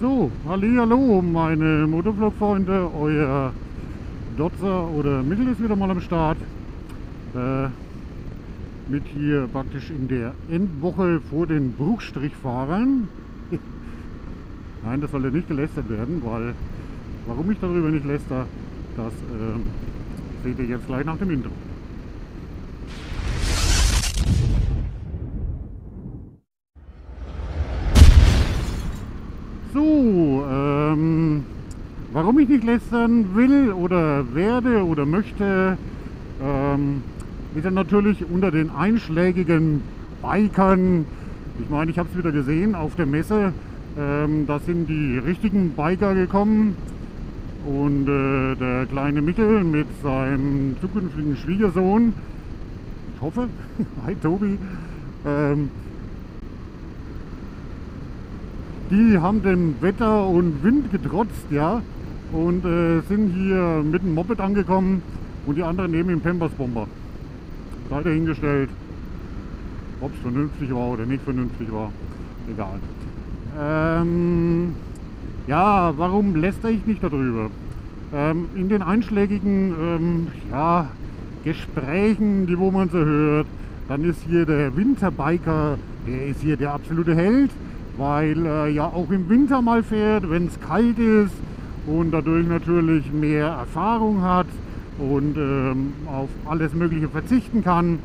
So, hallo, meine Motovlog-Freunde, euer Dotzer oder Mittel ist wieder mal am Start. Äh, mit hier praktisch in der Endwoche vor den Bruchstrichfahrern. Nein, das sollte nicht gelästert werden, weil warum ich darüber nicht läster, das äh, seht ihr jetzt gleich nach dem Intro. Warum ich nicht lästern will oder werde oder möchte, ähm, ist ja natürlich unter den einschlägigen Bikern. Ich meine, ich habe es wieder gesehen auf der Messe. Ähm, da sind die richtigen Biker gekommen und äh, der kleine Mikkel mit seinem zukünftigen Schwiegersohn, ich hoffe, hi Tobi, ähm, die haben dem Wetter und Wind getrotzt, ja, und äh, sind hier mit dem Moped angekommen und die anderen neben dem Pampersbomber. Sei dahingestellt, ob es vernünftig war oder nicht vernünftig war, egal. Ähm, ja, warum lästere ich nicht darüber? Ähm, in den einschlägigen ähm, ja, Gesprächen, die wo man so hört, dann ist hier der Winterbiker, der ist hier der absolute Held weil er ja auch im Winter mal fährt, wenn es kalt ist und dadurch natürlich mehr Erfahrung hat und ähm, auf alles Mögliche verzichten kann,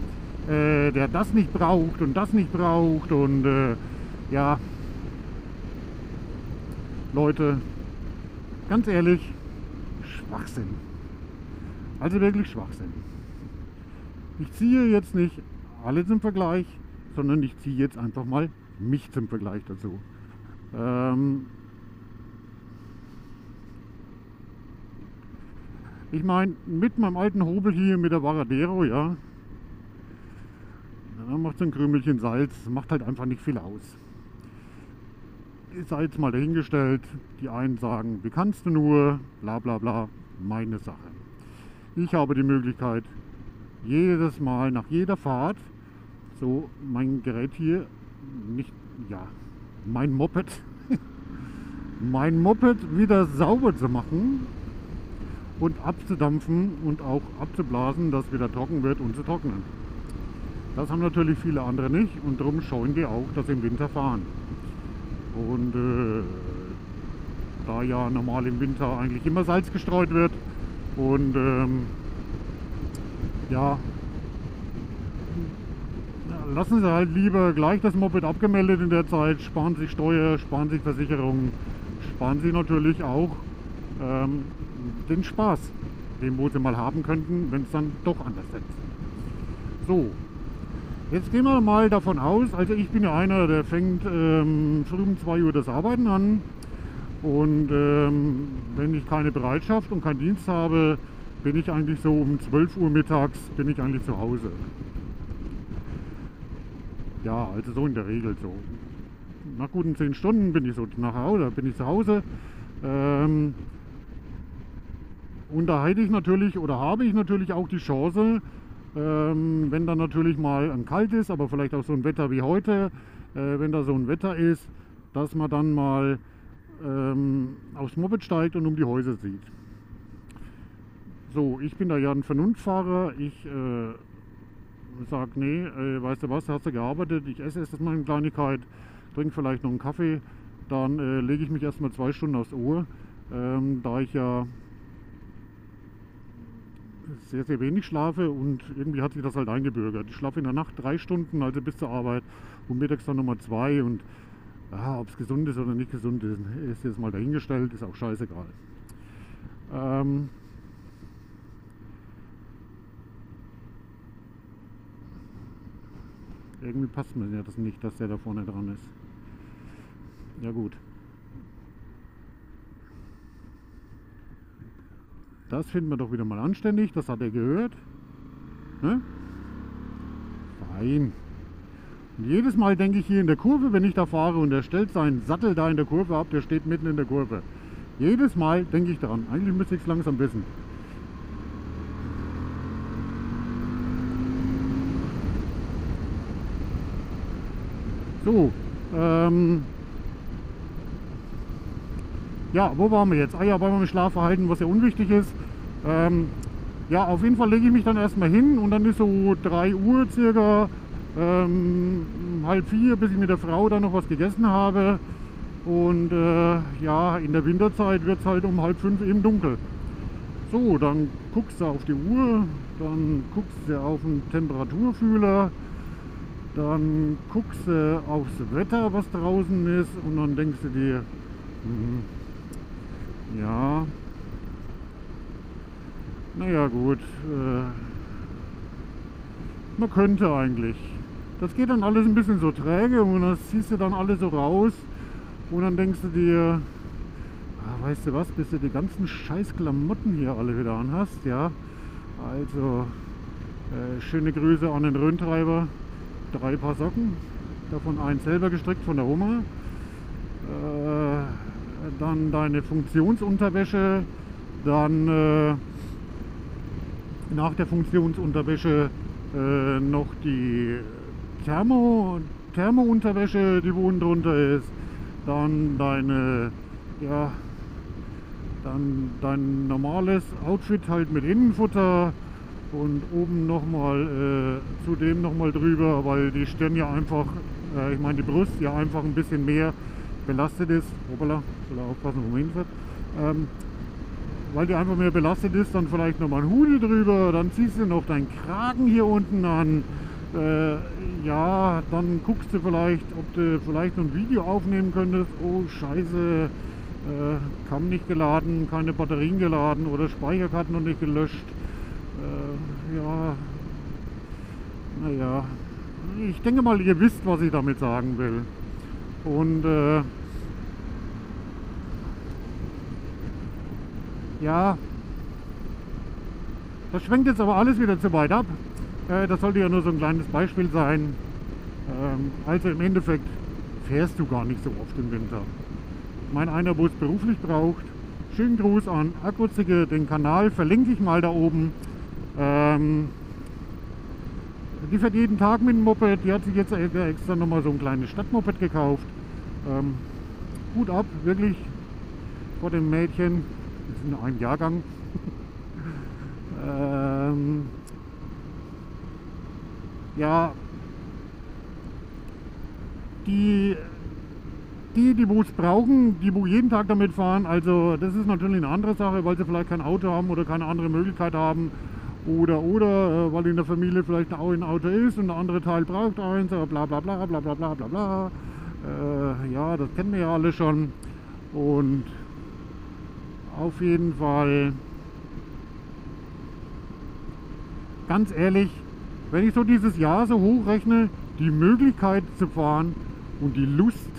äh, der das nicht braucht und das nicht braucht und äh, ja, Leute, ganz ehrlich, Schwachsinn. Also wirklich Schwachsinn. Ich ziehe jetzt nicht alles im Vergleich, sondern ich ziehe jetzt einfach mal mich zum Vergleich dazu. Ähm ich meine, mit meinem alten Hobel hier mit der Varadero, ja, dann macht so ein Krümelchen Salz, macht halt einfach nicht viel aus. Ist jetzt mal dahingestellt, die einen sagen, wie kannst du nur, bla bla bla, meine Sache. Ich habe die Möglichkeit, jedes Mal nach jeder Fahrt so mein Gerät hier nicht, ja, mein Moped, mein Moped wieder sauber zu machen und abzudampfen und auch abzublasen, dass wieder trocken wird und zu trocknen. Das haben natürlich viele andere nicht und darum scheuen die auch, dass sie im Winter fahren. Und äh, da ja normal im Winter eigentlich immer Salz gestreut wird und ähm, ja, lassen Sie halt lieber gleich das Moped abgemeldet in der Zeit, sparen Sie Steuer, sparen Sie Versicherungen, sparen Sie natürlich auch ähm, den Spaß, den Sie mal haben könnten, wenn es dann doch anders ist. So, jetzt gehen wir mal davon aus, also ich bin ja einer, der fängt ähm, früh um 2 Uhr das Arbeiten an und ähm, wenn ich keine Bereitschaft und keinen Dienst habe, bin ich eigentlich so um 12 Uhr mittags bin ich eigentlich zu Hause. Ja, also so in der Regel so. Nach guten zehn Stunden bin ich so nach Hause, bin ich zu Hause. Ähm, und da hätte ich natürlich oder habe ich natürlich auch die Chance, ähm, wenn dann natürlich mal ein kalt ist, aber vielleicht auch so ein Wetter wie heute, äh, wenn da so ein Wetter ist, dass man dann mal ähm, aufs Moped steigt und um die Häuser sieht. So, ich bin da ja ein Vernunftfahrer. Ich äh, sage, nee, äh, weißt du was, hast du gearbeitet, ich esse erst mal eine Kleinigkeit, trinke vielleicht noch einen Kaffee, dann äh, lege ich mich erstmal zwei Stunden aufs Ohr, ähm, da ich ja sehr, sehr wenig schlafe und irgendwie hat sich das halt eingebürgert. Ich schlafe in der Nacht drei Stunden, also bis zur Arbeit und mittags dann nochmal zwei und ja, ob es gesund ist oder nicht gesund ist, ist jetzt mal dahingestellt, ist auch scheißegal. Ähm, Irgendwie passt mir das nicht, dass der da vorne dran ist. Ja gut. Das finden wir doch wieder mal anständig. Das hat er gehört. Ne? Fein. Und jedes Mal denke ich hier in der Kurve, wenn ich da fahre und er stellt seinen Sattel da in der Kurve ab, der steht mitten in der Kurve. Jedes Mal denke ich daran. Eigentlich müsste ich es langsam wissen. So, ähm, ja, wo waren wir jetzt? Ah ja, beim Schlafverhalten, was ja unwichtig ist. Ähm, ja, auf jeden Fall lege ich mich dann erstmal hin und dann ist so 3 Uhr circa, ähm, halb vier, bis ich mit der Frau dann noch was gegessen habe. Und äh, ja, in der Winterzeit wird es halt um halb fünf eben dunkel. So, dann guckst du auf die Uhr, dann guckst du auf den Temperaturfühler, dann guckst du aufs Wetter, was draußen ist und dann denkst du dir, hm, ja, naja gut, äh, man könnte eigentlich. Das geht dann alles ein bisschen so träge und das ziehst du dann alles so raus und dann denkst du dir, ah, weißt du was, bis du die ganzen scheiß Klamotten hier alle wieder anhast, ja. Also, äh, schöne Grüße an den Röntreiber. Drei Paar Socken, davon eins selber gestrickt von der Oma. Äh, dann deine Funktionsunterwäsche, dann äh, nach der Funktionsunterwäsche äh, noch die Thermo, Thermounterwäsche, die wo drunter ist, dann deine, ja, dann dein normales Outfit halt mit Innenfutter und oben nochmal äh, zudem nochmal drüber, weil die Stirn ja einfach, äh, ich meine die Brust ja einfach ein bisschen mehr belastet ist. Hoppala, soll er aufpassen, wo man hinfährt. Ähm, weil die einfach mehr belastet ist, dann vielleicht nochmal ein Hoodie drüber, dann ziehst du noch deinen Kragen hier unten an. Äh, ja, dann guckst du vielleicht, ob du vielleicht noch ein Video aufnehmen könntest. Oh scheiße, äh, kam nicht geladen, keine Batterien geladen oder Speicherkarten noch nicht gelöscht. Äh, ja, naja, ich denke mal, ihr wisst, was ich damit sagen will. Und äh, Ja, das schwenkt jetzt aber alles wieder zu weit ab. Äh, das sollte ja nur so ein kleines Beispiel sein. Ähm, also im Endeffekt fährst du gar nicht so oft im Winter. Mein einer, wo es beruflich braucht. Schönen Gruß an Akkuzige, den Kanal verlinke ich mal da oben. Ähm, die fährt jeden Tag mit dem Moped. Die hat sich jetzt extra nochmal so ein kleines Stadtmoped gekauft. Ähm, gut ab, wirklich vor dem Mädchen in einem Jahrgang. ähm, ja, die, die, die es brauchen, die wo jeden Tag damit fahren, also das ist natürlich eine andere Sache, weil sie vielleicht kein Auto haben oder keine andere Möglichkeit haben oder oder äh, weil in der Familie vielleicht auch ein Auto ist und der andere Teil braucht eins, bla bla bla bla bla bla bla bla. Äh, ja, das kennen wir ja alle schon und auf jeden Fall ganz ehrlich, wenn ich so dieses Jahr so hochrechne, die Möglichkeit zu fahren und die Lust,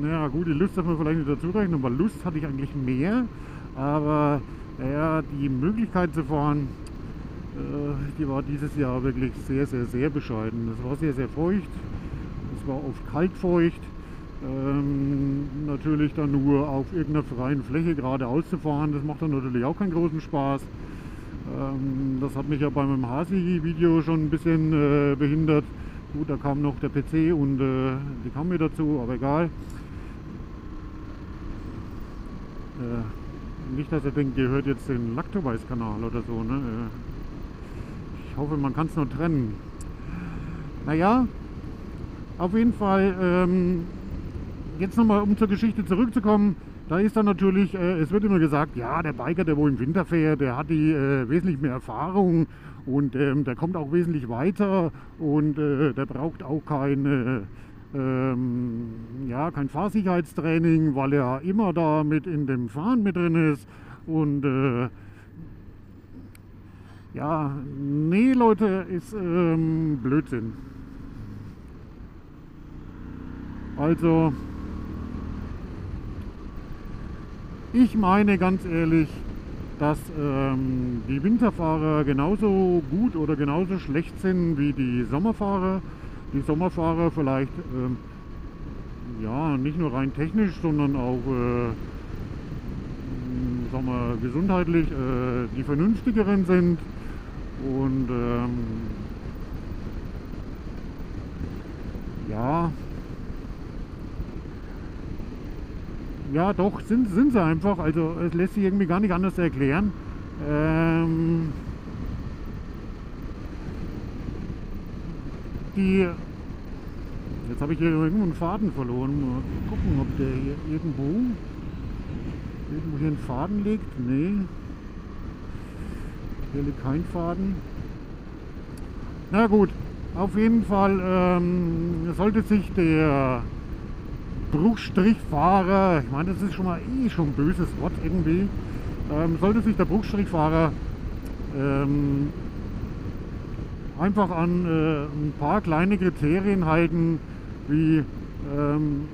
naja gut, die Lust darf man vielleicht nicht dazu rechnen, aber Lust hatte ich eigentlich mehr, aber naja, die Möglichkeit zu fahren, äh, die war dieses Jahr wirklich sehr, sehr, sehr bescheiden. Es war sehr, sehr feucht, es war oft kaltfeucht ähm, natürlich dann nur auf irgendeiner freien Fläche geradeaus zu fahren, das macht dann natürlich auch keinen großen Spaß. Ähm, das hat mich ja bei meinem Hasi-Video schon ein bisschen äh, behindert. Gut, da kam noch der PC und äh, die kam mir dazu, aber egal. Äh, nicht, dass ihr denkt, ihr hört jetzt den Lactobeiß-Kanal oder so. Ne? Äh, hoffe, man kann es nur trennen. Naja, auf jeden Fall ähm, jetzt nochmal, um zur Geschichte zurückzukommen, da ist dann natürlich, äh, es wird immer gesagt, ja, der Biker, der wo im Winter fährt, der hat die äh, wesentlich mehr Erfahrung und ähm, der kommt auch wesentlich weiter und äh, der braucht auch keine, ähm, ja, kein Fahrsicherheitstraining, weil er immer da mit in dem Fahren mit drin ist und äh, ja, nee Leute, ist ähm, Blödsinn. Also Ich meine ganz ehrlich, dass ähm, die Winterfahrer genauso gut oder genauso schlecht sind wie die Sommerfahrer. Die Sommerfahrer vielleicht ähm, ja nicht nur rein technisch, sondern auch äh, sagen wir, gesundheitlich äh, die vernünftigeren sind und ähm, ja ja, doch, sind, sind sie einfach. Also es lässt sich irgendwie gar nicht anders erklären. Ähm, die. Jetzt habe ich hier irgendwo einen Faden verloren. Mal gucken, ob der hier irgendwo irgendwo hier einen Faden liegt. Nee. Hier liegt kein Faden. Na gut, auf jeden Fall ähm, sollte sich der Bruchstrichfahrer, ich meine, das ist schon mal eh schon ein böses Wort irgendwie, ähm, sollte sich der Bruchstrichfahrer ähm, einfach an äh, ein paar kleine Kriterien halten, wie ähm,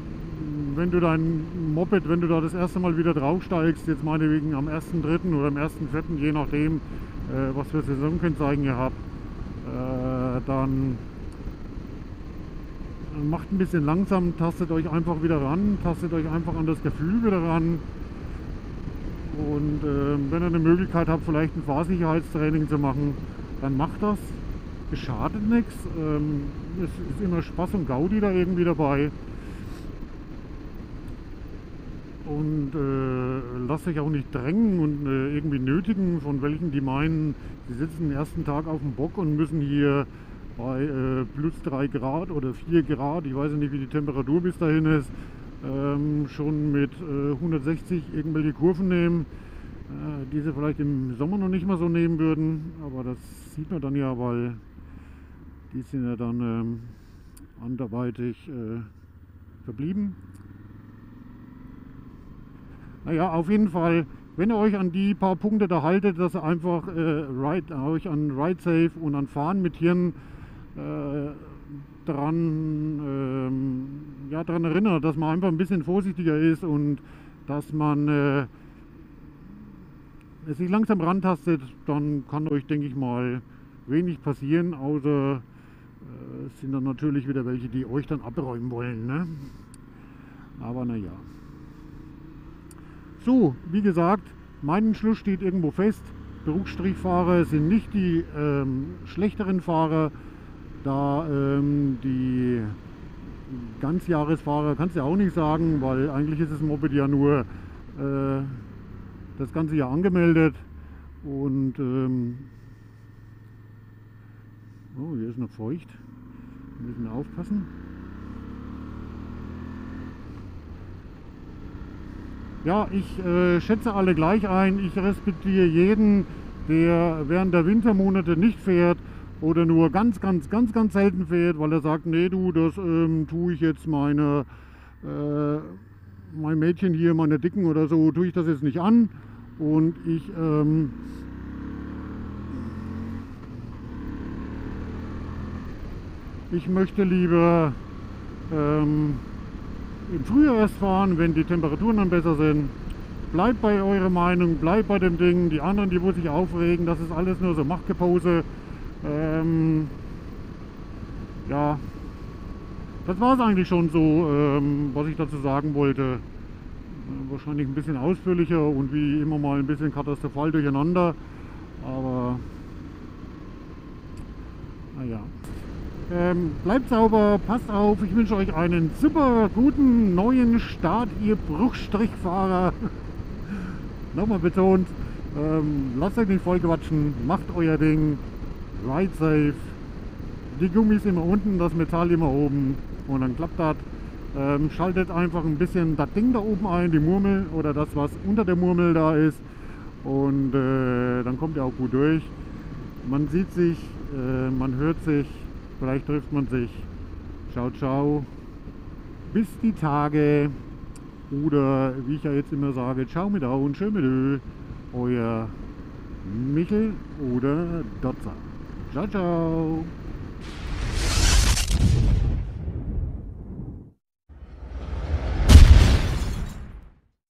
wenn du dein Moped, wenn du da das erste Mal wieder draufsteigst, jetzt meinetwegen am 1.3. oder am 1.4., je nachdem, äh, was für Saisonkennzeichen ihr habt, äh, dann macht ein bisschen langsam, tastet euch einfach wieder ran, tastet euch einfach an das Gefühl wieder ran. Und äh, wenn ihr eine Möglichkeit habt, vielleicht ein Fahrsicherheitstraining zu machen, dann macht das. Es schadet nichts. Ähm, es ist immer Spaß und Gaudi da irgendwie dabei. Und äh, lasst euch auch nicht drängen und äh, irgendwie nötigen, von welchen die meinen, sie sitzen den ersten Tag auf dem Bock und müssen hier bei äh, plus 3 Grad oder 4 Grad, ich weiß nicht, wie die Temperatur bis dahin ist, ähm, schon mit äh, 160 irgendwelche Kurven nehmen, äh, die sie vielleicht im Sommer noch nicht mal so nehmen würden. Aber das sieht man dann ja, weil die sind ja dann ähm, anderweitig äh, verblieben. Naja, auf jeden Fall, wenn ihr euch an die paar Punkte da haltet, dass ihr einfach äh, ride, euch an Ride Safe und an Fahren mit Hirn äh, dran, ähm, ja, daran erinnert, dass man einfach ein bisschen vorsichtiger ist und dass man äh, sich langsam rantastet, dann kann euch, denke ich mal, wenig passieren, außer äh, es sind dann natürlich wieder welche, die euch dann abräumen wollen. Ne? Aber naja. So, wie gesagt, mein Schluss steht irgendwo fest. Berufsstrichfahrer sind nicht die ähm, schlechteren Fahrer, da ähm, die Ganzjahresfahrer kannst du ja auch nicht sagen, weil eigentlich ist das Moped ja nur äh, das ganze Jahr angemeldet. Und ähm, oh, hier ist noch feucht. Wir müssen aufpassen. Ja, ich äh, schätze alle gleich ein. Ich respektiere jeden, der während der Wintermonate nicht fährt oder nur ganz, ganz, ganz, ganz selten fährt, weil er sagt, nee du, das ähm, tue ich jetzt meine, äh, mein Mädchen hier, meine Dicken oder so, tue ich das jetzt nicht an und ich ähm, ich möchte lieber ähm, im Frühjahr erst fahren, wenn die Temperaturen dann besser sind. Bleibt bei eurer Meinung, bleibt bei dem Ding. Die anderen, die wo sich aufregen, das ist alles nur so Machtgepose. Ähm, ja, das war es eigentlich schon so, ähm, was ich dazu sagen wollte. Wahrscheinlich ein bisschen ausführlicher und wie immer mal ein bisschen katastrophal durcheinander. Aber naja. Ähm, bleibt sauber, passt auf. Ich wünsche euch einen super guten neuen Start, ihr Bruchstrichfahrer. Nochmal betont, ähm, lasst euch nicht voll quatschen, macht euer Ding. Ride Safe. Die Gummis immer unten, das Metall immer oben und dann klappt das. Ähm, schaltet einfach ein bisschen das Ding da oben ein, die Murmel oder das, was unter der Murmel da ist und äh, dann kommt ihr auch gut durch. Man sieht sich, äh, man hört sich, vielleicht trifft man sich. Ciao, ciao. Bis die Tage. Oder wie ich ja jetzt immer sage, ciao mit Au und schön mit Ö. Euer Michel oder Dotzer. Ciao, ciao.